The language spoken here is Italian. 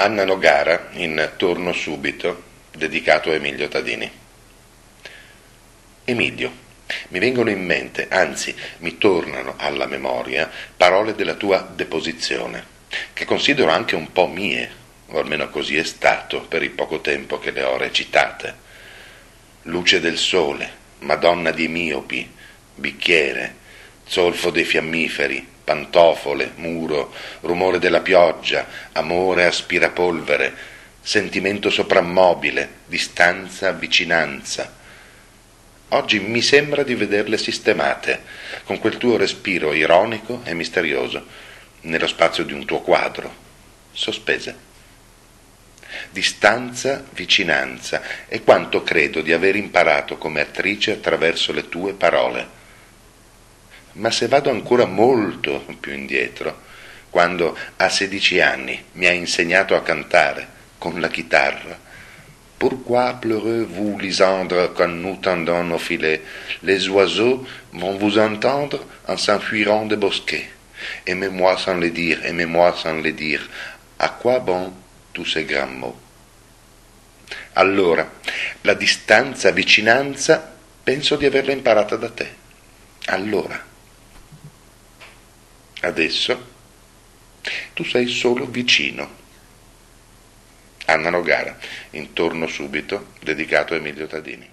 Anna Nogara in Torno subito, dedicato a Emilio Tadini. Emilio, mi vengono in mente, anzi mi tornano alla memoria, parole della tua deposizione, che considero anche un po' mie, o almeno così è stato per il poco tempo che le ho recitate. Luce del sole, Madonna di miopi, bicchiere, zolfo dei fiammiferi, pantofole, muro, rumore della pioggia, amore aspirapolvere, sentimento soprammobile, distanza, vicinanza. Oggi mi sembra di vederle sistemate, con quel tuo respiro ironico e misterioso, nello spazio di un tuo quadro, sospese. Distanza, vicinanza è quanto credo di aver imparato come attrice attraverso le tue parole ma se vado ancora molto più indietro, quando a 16 anni mi ha insegnato a cantare con la chitarra, Pourquoi pleurez-vous, Lysandre, quand nous tendons nos filets Les oiseaux vont vous entendre en s'enfuirant des bosquets. Aimez-moi sans le dire, aimez-moi sans le dire. À quoi bon tous ces grands mots Allora, la distanza, vicinanza, penso di averla imparata da te. Allora. Adesso tu sei solo vicino. Anna Nogara, intorno subito, dedicato a Emilio Tadini.